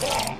Go!